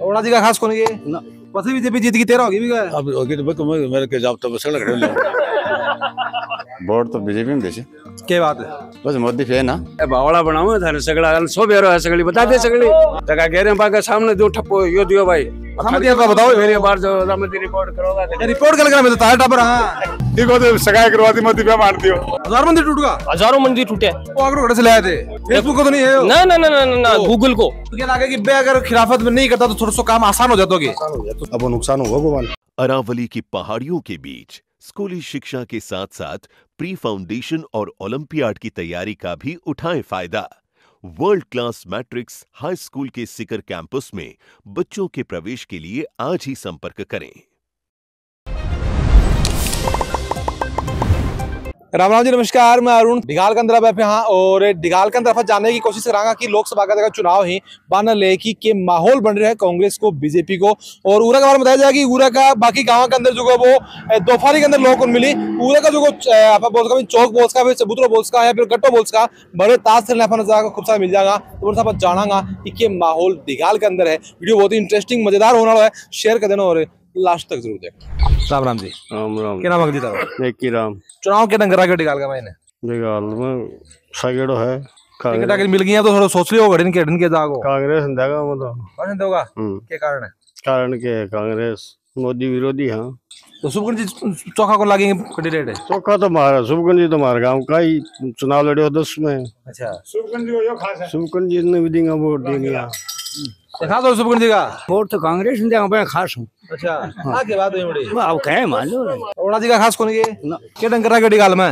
अरोड़ा जी का खास कौन है ना। पता बीजेपी जीत की तेरह होगी भी अब होगी तो बक मेरे के जाब तो बस लग रहे वोट तो बीजेपी में देशे क्या बात है बस मोदी फ़ैन है बावळा बनाव झालं सगळं सो बेरो आहे सगळी बता दे सगळी जगा गेरे बागा सामने दो ठप्पो यो दियो भाई सामने दिया तो बताओ। मेरी बार जो रामती रिपोर्ट करोगा रिपोर्ट कर लगा मैं तो तार टापर हाँ देखो तो सगाई करवा दी मोदी पे मार दियो। हज़ार मंदिर टूट गया हज़ारों मंदिर टूटे। वो आगे घोड़े से ले आए थे। फेसबुक को तो नहीं है। ना ना ना ना ना, ना गूगल को। तो क्या लगा कि बे अगर खिलाफत में नहीं करता तो थोड़ा सा काम आसान हो जाता होगी अब वो नुकसान हुआ गोपाल अरावली की पहाड़ियों के बीच स्कूली शिक्षा के साथ साथ प्री फाउंडेशन और ओलंपियाड की तैयारी का भी उठाएँ फ़ायदा। World class Matrix high school के सिकर कैंपस में बच्चों के प्रवेश के लिए आज ही संपर्क करें। राम राम जी, नमस्कार, मैं अरुण डिगाल के अब यहाँ और डिगाल के अंदर जानने की कोशिश करांगा कि लोकसभा का जगह चुनाव ही बाना लेकी के माहौल बन रहे हैं, कांग्रेस को, बीजेपी को, और उरा के बारे में बताया जाए कि उरा का बाकी गाँव के अंदर जो है वो दोफारी के अंदर लोगों को मिली। उरा का जो आप बोल का चौक बोल्स का, फिर चबूतरा बोल्स का या फिर गट्टो बोल्स का, बड़े ताज से अपन जाएगा खूब सारा मिल जाएगा। तो बड़ा आप जानागा कि माहौल डिगाल के अंदर है। वीडियो बहुत ही इंटरेस्टिंग मज़ेदार होना है। शेयर कर देना और लास्ट तक ज़रूर देख। राम राम जी। राम राम। क्या नाम अंकित है एक की राम। चुनाव के डंगरा के डिगाल का मैंने जगाल में सगड़ो है। टिकट आगे मिल गई तो थोड़ा सोच लियो घड़िन के के जागो। कांग्रेस देगा मतलब। कौन दोगा हम्म। के कारण है? कारण के कांग्रेस। मोदी विरोधी हाँ। तो सुबह जी चौका को लागेंगे कैंडिडेट? है चौका तो मारा शुभकन जी तो मार। गाँव का ही चुनाव लड़े हो दस में। अच्छा। शुभकन जी ने भी देंगे वोट देंगे दिखा दो सुबह का वोट तो कांग्रेस ने देगा मैं खास हूँ अच्छा आगे बात हुई बड़ी अब कहे मान लो ओड़ा जी का खास कौन है के डंगरा गड्डी गाल में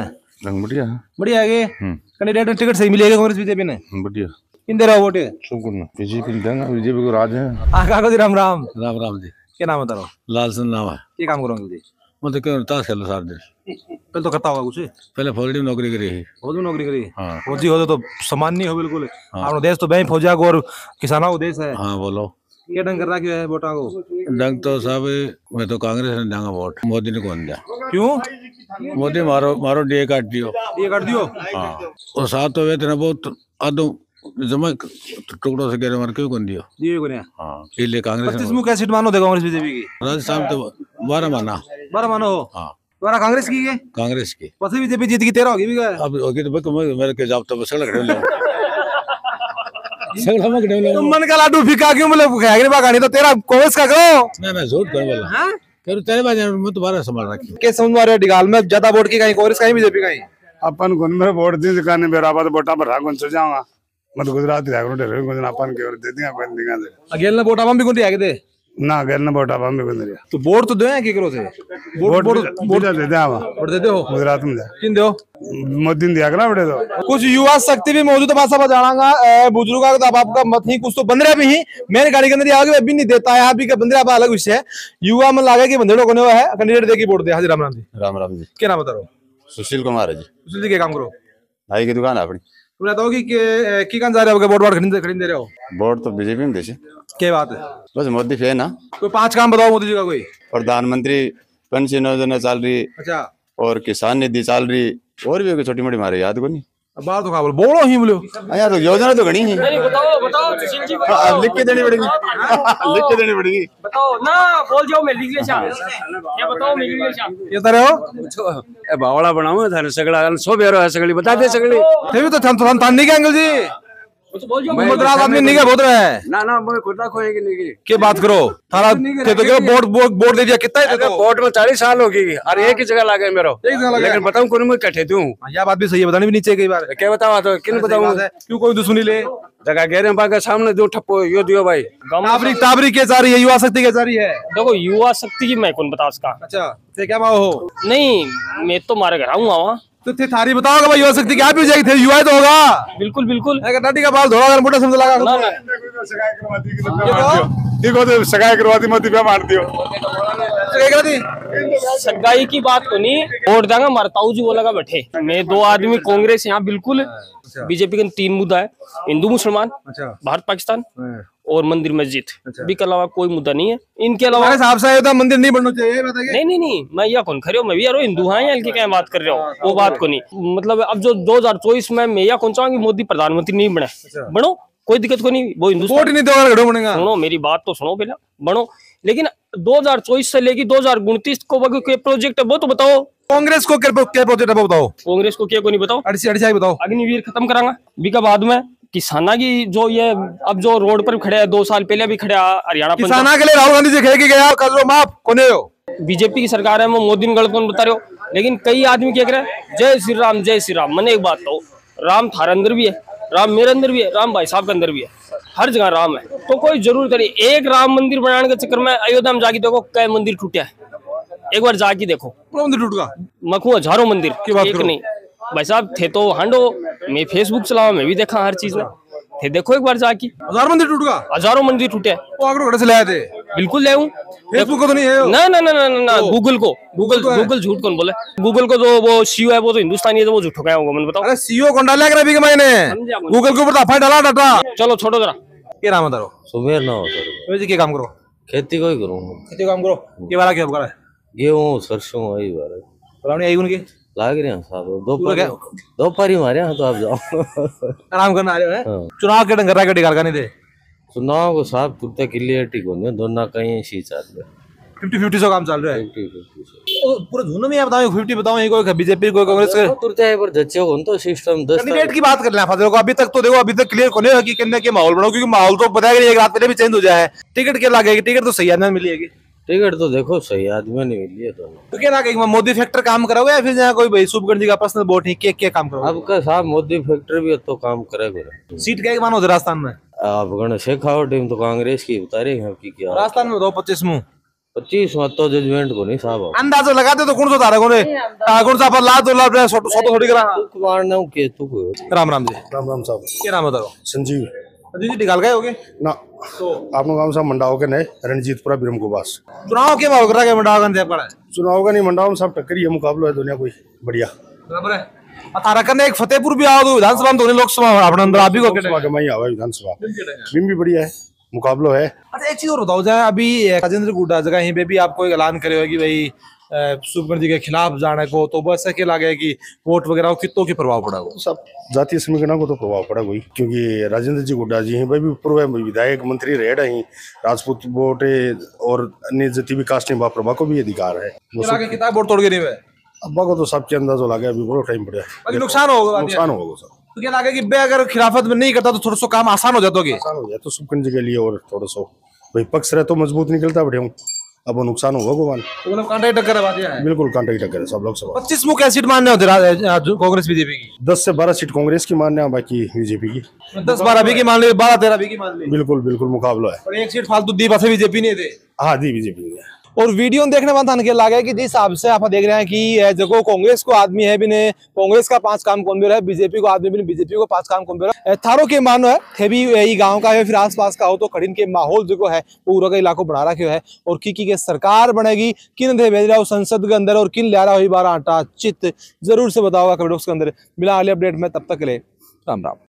रंग बढ़िया बढ़िया है कैंडिडेट टिकट सही मिलेगा कांग्रेस बीजेपी ने बढ़िया दे रहा वोट सुकुन बीजेपी देंगे बीजेपी को राज है आ को जी राम राम राम राम जी क्या नाम है तेरा लाल सिंह नाम है ये काम करोगे जी मैं तो क्यों ताश खेलो सारे दिन पहले तो करता होगा कुछ पहले फौजी में नौकरी करी है फौज में नौकरी करी हाँ फौजी हो तो सामान्य हो बिल्कुल अपना देश तो बैंक फौजा को और किसानों को देश है हाँ बोलो ये डंग कर रहा क्यों है वोटा को डंग तो साहब मैं तो कांग्रेस ने देंगे वोट मोदी ने कौन दिया क्यों मोदी मारो मारो डीए काट दियो ये कर दियो हाँ और साथ तो वेतन बहुत आदो जमा टुकड़ों से गिरे मार क्यों कौन दियो दियो को नहीं हाँ। इसलिए कांग्रेस मुख सीट मानो दे कांग्रेस बीजेपी की? राजस्थान तो बारह माना। बारह मानो हो? हाँ। बारह कांग्रेस की है? कांग्रेस की। पता बीजेपी जीत की तेरह होगी भी अब होगी तो मेरे के जाब तो सगड़ा तुम मन का लाडू फीका क्यों बोले? खाएगी बा गाड़ी तो तेरा कांग्रेस का करो। ना ना झूठ कर बोला? करो तेरे बाजे मैं तुम्हारा संभाल रखी। के समझ में आ रहा है डिगाल में? ज़्यादा वोट की कहीं कांग्रेस कहीं बीजेपी कहीं अपन गुन में वोट दी दुकान में बराबर वोटा पर रागुन से जाऊँगा मत गुजरात रागुन डरे गुन अपन के और दे। दिया कोई दिखा दे? अगेल ने वोट हम भी तो वोट तो दे के करो थे वोट वोट वोट वोट दे दिया वहाँ वोट देते हो? गुजरात में जा किन दो मोदी दिया करा बड़े तो। कुछ युवा शक्ति भी मौजूद है भाषा जानागा। बुज़ुर्ग का तो आपका मत ही कुछ तो बंदरा भी ही। मेरे गाड़ी के अंदर आगे अभी नहीं देता है अभी का बंदरा अलग विषय है। युवा में लागे कि बंदेड़ो कोने हुआ है कैंडिडेट दे की वोट दे। हाजी राम राम जी। राम राम जी। क्या नाम बता रहा हूँ? सुशील कुमार है जी। उसी जी के काम करो। भाई की दुकान है अपनी। तुम बताओ कि के- की कहाँ जा रहे हो? वोट वोट खरीद खरीद दे रहे हो? वोट तो बीजेपी में देशे क्या बात है? बस मोदी फ़ैन है कोई पाँच काम बताओ मोदी जी का कोई। प्रधानमंत्री पेंशन योजना चल रही अच्छा। और किसान निधि चल रही और भी कोई छोटी मोटी मारे याद को नहीं? बाहर तो काबल बोलो बोलो ही बोलो यार तो योजना तो घनी है बताओ बताओ सुशील जी बताओ लिख के देनी पड़ेगी लिख के देनी पड़ेगी बताओ ना बोल जाओ मैं लिख ले शाम क्या बताओ मैं लिख ले शाम ये तरह हो बावळा बनाऊँ थाने सगळं सो बेरो है सगळी बता दे सगळी थे भी तो थन थन थन नहीं के अंकल जी कुछ बोल जाओ मद्रास आदमी नहीं क्या बोल रहे ना ना मैं खुद खोएगी नहीं के बात करो? थारा ते तो क्या बोर्ड बोर्ड बोर्ड दे दिया। कितना है अरे वोट में चालीस साल होगी और एक ही। जगह लागे मेरो। एक जगह लेकिन बताऊँ कौन मैं कटे दूँ यह बात भी सही है। बतानी भी नीचे कई बार। क्या बतावा तो किन बताऊँ? क्यों कोई दुश्मनी ले? जगह गेरे बागा सामने दो ठप्पो यो दियो भाई। ताबरी ताबरी के जा रही है? युवा शक्ति के जा रही है? देखो युवा शक्ति की मैं कौन बता उसका? अच्छा क्या माओ हो? नहीं मैं तो मारे घर आऊँगा वहाँ। तो थे थारी बताओ भाई युवा शक्ति क्या भी हो जाएगी थे युवा तो होगा। बिल्कुल बिल्कुल। अगर डाडी का बाल धोड़ा मोटा समझ लगा ना ना सगाई करवा दी कि मार दियो देखो तो सगाई करवा दी मोदी पे मार दियो तो क्या करा थी सगाई की बात को नहीं वोट देंगे मरताऊ जी बोला बैठे। मैं दो आदमी कांग्रेस यहाँ बिल्कुल। बीजेपी के तीन मुद्दा है हिंदू मुसलमान अच्छा। भारत पाकिस्तान। और मंदिर मस्जिद। भी के अलावा कोई मुद्दा नहीं है। इनके अलावा हमारे हिसाब से तो मंदिर नहीं बनना चाहिए बताइए नहीं नहीं नहीं मैं यह कौन खरे हो? मैं भी यारो हिंदू हाँ यार क्या बात कर रहे हो? वो बात को नहीं। मतलब अब जो 2024 में मैं यह कौन चाहूँगी मोदी प्रधानमंत्री नहीं बने। बनो कोई दिक्कत को नहीं वो हिंदुस्तान नहीं बनेगा। सुनो मेरी बात तो सुनो पहले बनो। लेकिन 2024 से लेके 2029 को वो कोई प्रोजेक्ट है वो तो बताओ। कांग्रेस को क्या प्रोजेक्ट है बताओ। कांग्रेस को क्या को नहीं बताओ? अड़सी अड़सी बताओ। अग्निवीर खत्म करांगा बीका बाद में। किसाना की जो ये अब जो रोड पर खड़े हैं दो साल पहले भी खड़े हरियाणा किसाना के लिए राहुल गांधी जी कह के गया कर लो माफ़ कोने हो? बीजेपी की सरकार है वो मोदी ने गलत कौन बता रहे हो। लेकिन कई आदमी क्या कर रहे जय श्री राम जय श्री राम मैंने एक बात तो राम थारे अंदर भी है राम मेरे अंदर भी है राम भाई साहब के अंदर भी है। हर जगह राम है। तो कोई ज़रूरत नहीं एक राम मंदिर बनाने के चक्कर में अयोध्या में जाके देखो कई मंदिर टूटे है। एक बार जाके देखो। मंदिर टूट गया? मखू हज़ारों मंदिर की बात एक नहीं। भाई साहब थे तो हांडो मैं फेसबुक चलावा मैं भी देखा हर चीज़ में। थे देखो एक बार जाके। हज़ार मंदिर टूट गया? हज़ारों मंदिर टूटे। हैं। से ले आए थे? बिल्कुल ले फेसबुक को तो नहीं है ना ना ना ना ना, ना गूगल को। गूगल तो है। गूगल झूठ कौन बोले? गूगल को जो वो सीईओ है वो तो हिंदुस्तानी है तो वो झूठ गया होगा मैंने बताओ। अरे सीईओ कौन डाला अभी के महीने गूगल के ऊपर दफ़ा डाला डाटा। चलो छोड़ो जरा। क्या नाम है तारो? सुमेर ना हो सर तो जी क्या काम करो। खेती को ही करूँगा खेती काम करो। ये वाला क्या करा है? गेहूँ सरसों वही बार आई उनकी? लाग रहे हैं साहब। दो पूरा पारी क्या? दो मारे हैं तो आप जाओ। आराम करना आ रहे हो हैं? हाँ। चुनाव के डंगर के डिगाल का नहीं थे चुनाव को साहब तुरते क्लियरिटी को नहीं दोनों कहीं सी चल रहे फिफ्टी फिफ्टी सौ काम चल रहा है तो पूरा झुंड में बताओ फिफ्टी बताओ ये कोई बीजेपी कोई कांग्रेस के। तुरते है पर जच्चे को तो सिस्टम दस कैंडिडेट की बात कर लें फादर को। अभी तक तो देखो अभी तक क्लियर को नहीं है कि किन्ने के माहौल बनाओ क्योंकि माहौल तो है कि एक रात पहले भी चेंज हो जाए। टिकट क्या लगेगी टिकट तो सही आदमी मिलेगी। टिकट तो देखो सही आदमी नहीं मिली है दोनों। तो क्या लगेगा मोदी फैक्टर काम करोगे या फिर जहाँ कोई भाई शुभगढ़ जी का पर्सनल वोट है क्या क्या काम करोगे? अब का साहब मोदी फैक्ट्री भी तो काम करेगा। सीट क्या मानो राजस्थान में? आप गण शेखावट टीम तो कांग्रेस की बता रहे हैं कि क्या? राजस्थान में बताओ पच्चीस मुँह पच्चीस मत तो जजमेंट को नहीं साहब। अंदाज़ा लगाते तो कौन सा तारा कौन कौन सा पर ला दो ला दो सोटो सोटो थोड़ी करा। के राम राम जी। राम राम साहब। क्या नाम बताओ? संजीव। जी जी निकाल गए होगे? ना तो आपनो काम साहब मंडाओ के नए रणजीतपुरा बिरम को चुनाव के माहौल करा के मंडा गंदे पड़ा है? चुनाव का नहीं मंडाओ में सब टक्कर ही मुकाबला है दुनिया कोई बढ़िया। बराबर है। और करने एक फतेहपुर भी आओ तो विधानसभा में तो लोकसभा अपने अंदर आप भी को विधानसभा। बिम बढ़िया है मुकाबला है। अच्छा एक चीज़ और बताओ जाए अभी राजेंद्र गुड्डा जगह यहीं पे भी आपको एक ऐलान करे कि भाई सुखबीर जी के खिलाफ जाने को तो बस ऐसे लगे कि वोट वगैरह कितों के प्रभाव पड़ा वो सब जातीय समीकरण को तो प्रभाव पड़ा कोई क्योंकि राजेंद्र जी गुड्डा जी हैं भाई भी पूर्व विधायक मंत्री रह रहे हैं राजपूत वोट और अन्य जति भी कास्ट निभा प्रभा को भी अधिकार है। लगे किताब वोट तोड़ के नहीं अब्बा को तो सबके अंदाज़ा लगे अभी बड़ा टाइम पड़ा बाकी नुकसान होगा नुकसान होगा सब। तो क्या लगे कि बे अगर खिलाफत में नहीं करता तो थोड़ा सा काम आसान हो जाता नुकसान हो गया तो सुखन जी के लिए और थोड़ा सा भाई पक्ष रहे तो मज़बूत निकलता बढ़िया। हूँ अब वो नुकसान होगा भगवान तो मतलब कांटे टक्कर है बात है। बिल्कुल टक्कर है सब लोग सब पच्चीस मुख्य सीट मानने होते कांग्रेस बीजेपी की। दस से बारह सीट कांग्रेस की मान्य हैं बाकी बीजेपी की। दस बारह भी की मान ली बारह तेरह भी की मान ली। बिल्कुल बिल्कुल मुकाबला है। और एक सीट फालतू दी बात बीजेपी ने दे। हाँ दी बीजेपी ने। और वीडियो में देखने बाद के लगा कि जिस हिसाब से आप देख रहे हैं कि जो कांग्रेस को आदमी है भी ने कांग्रेस का पाँच काम कौन भी है, बीजेपी को आदमी भी बीजेपी को पाँच काम रहा है? थारो के मानो है, थे भी यही गाँव का है, फिर आसपास का हो तो खड़ीन के माहौल जो है, पूरा का इलाको बना रखे है। और की की के सरकार बनेगी, किन थे भेज रहा हो संसद के अंदर, और किन ले रहा हो बारह आटा चित, ज़रूर से बताओगा कमेंट अंदर। मिला अगले अपडेट में, तब तक लिए राम राम।